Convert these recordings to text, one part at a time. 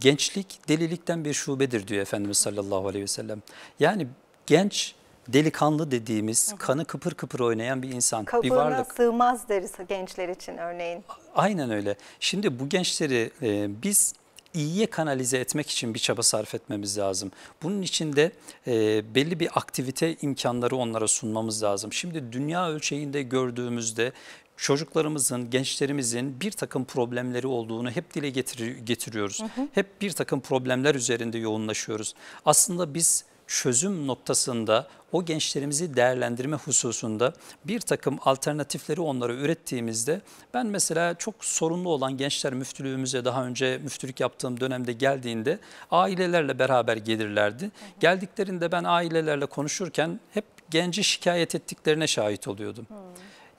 gençlik delilikten bir şubedir diyor Efendimiz sallallahu aleyhi ve sellem. Yani genç delikanlı dediğimiz kanı kıpır kıpır oynayan bir insan, bir Kabuğuna varlık. sığmaz deriz gençler için örneğin. Aynen öyle. Şimdi bu gençleri e, biz iyiye kanalize etmek için bir çaba sarf etmemiz lazım. Bunun için de e, belli bir aktivite imkanları onlara sunmamız lazım. Şimdi dünya ölçeğinde gördüğümüzde çocuklarımızın, gençlerimizin bir takım problemleri olduğunu hep dile getir getiriyoruz. Hep bir takım problemler üzerinde yoğunlaşıyoruz. Aslında biz çözüm noktasında o gençlerimizi değerlendirme hususunda bir takım alternatifleri onlara ürettiğimizde ben mesela çok sorunlu olan gençler müftülüğümüze daha önce müftülük yaptığım dönemde geldiğinde ailelerle beraber gelirlerdi. Geldiklerinde ben ailelerle konuşurken hep genci şikayet ettiklerine şahit oluyordum.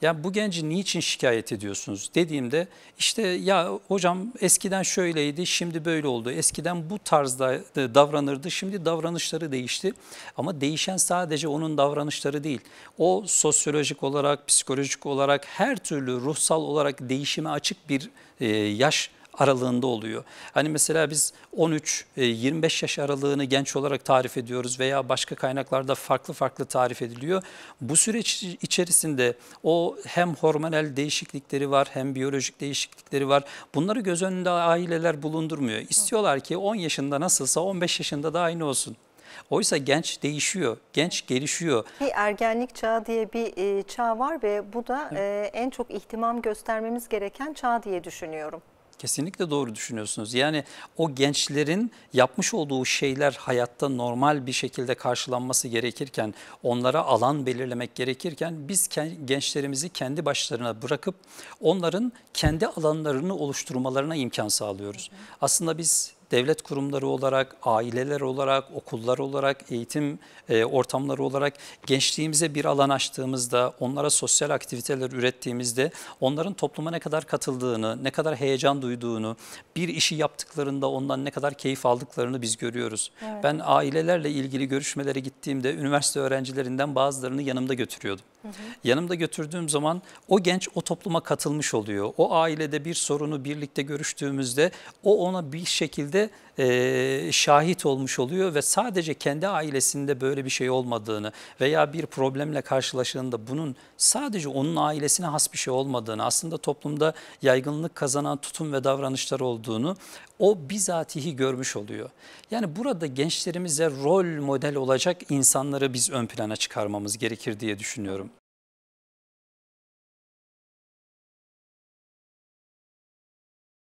Ya bu genci niçin şikayet ediyorsunuz dediğimde işte ya hocam eskiden şöyleydi şimdi böyle oldu. Eskiden bu tarzda davranırdı şimdi davranışları değişti. Ama değişen sadece onun davranışları değil. O sosyolojik olarak, psikolojik olarak her türlü ruhsal olarak değişime açık bir e, yaş aralığında oluyor. Hani mesela biz 13-25 yaş aralığını genç olarak tarif ediyoruz veya başka kaynaklarda farklı farklı tarif ediliyor. Bu süreç içerisinde o hem hormonal değişiklikleri var hem biyolojik değişiklikleri var. Bunları göz önünde aileler bulundurmuyor. İstiyorlar ki 10 yaşında nasılsa 15 yaşında da aynı olsun. Oysa genç değişiyor, genç gelişiyor. Bir ergenlik çağı diye bir e, çağ var ve bu da e, en çok ihtimam göstermemiz gereken çağ diye düşünüyorum. Kesinlikle doğru düşünüyorsunuz. Yani o gençlerin yapmış olduğu şeyler hayatta normal bir şekilde karşılanması gerekirken, onlara alan belirlemek gerekirken biz gençlerimizi kendi başlarına bırakıp onların kendi alanlarını oluşturmalarına imkan sağlıyoruz. Aslında biz devlet kurumları olarak, aileler olarak, okullar olarak, eğitim e, ortamları olarak gençliğimize bir alan açtığımızda, onlara sosyal aktiviteler ürettiğimizde onların topluma ne kadar katıldığını, ne kadar heyecan duyduğunu, bir işi yaptıklarında ondan ne kadar keyif aldıklarını biz görüyoruz. Evet. Ben ailelerle ilgili görüşmelere gittiğimde üniversite öğrencilerinden bazılarını yanımda götürüyordum. Hı hı. Yanımda götürdüğüm zaman o genç o topluma katılmış oluyor. O ailede bir sorunu birlikte görüştüğümüzde o ona bir şekilde e, şahit olmuş oluyor ve sadece kendi ailesinde böyle bir şey olmadığını veya bir problemle karşılaştığında bunun sadece onun ailesine has bir şey olmadığını aslında toplumda yaygınlık kazanan tutum ve davranışlar olduğunu o bizatihi görmüş oluyor. Yani burada gençlerimize rol model olacak insanları biz ön plana çıkarmamız gerekir diye düşünüyorum.